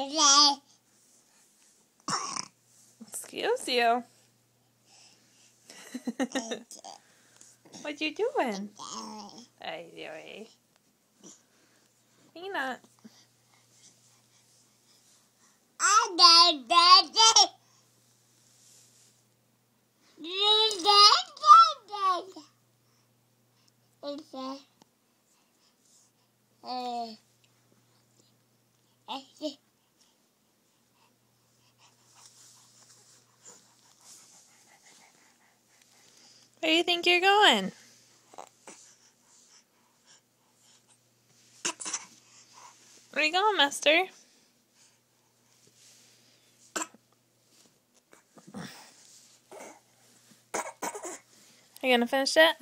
Excuse you. what you doing? Ay, Dios. Peanut. Where do you think you're going? Where you going, Master? Are you gonna finish it?